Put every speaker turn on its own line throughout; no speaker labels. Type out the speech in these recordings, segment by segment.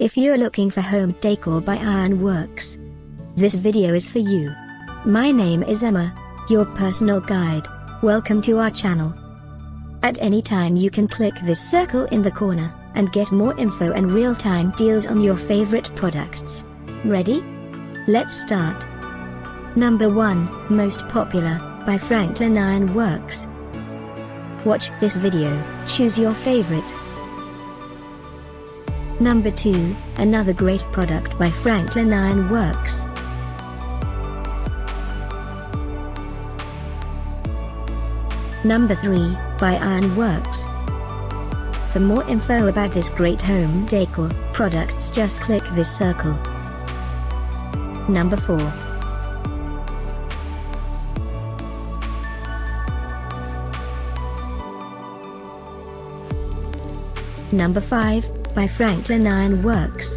If you're looking for home decor by Ironworks, this video is for you. My name is Emma, your personal guide. Welcome to our channel. At any time you can click this circle in the corner, and get more info and real-time deals on your favorite products. Ready? Let's start. Number 1, Most Popular, by Franklin Ironworks. Watch this video, choose your favorite. Number 2, another great product by Franklin Ironworks. Number 3, by Ironworks. For more info about this great home decor products just click this circle. Number 4. Number 5, by Franklin Ironworks.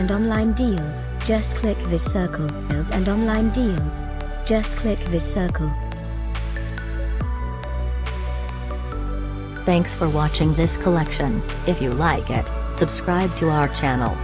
and online deals, just click this circle. Deals and online deals. Just click this circle.
Thanks for watching this collection. If you like it, subscribe to our channel.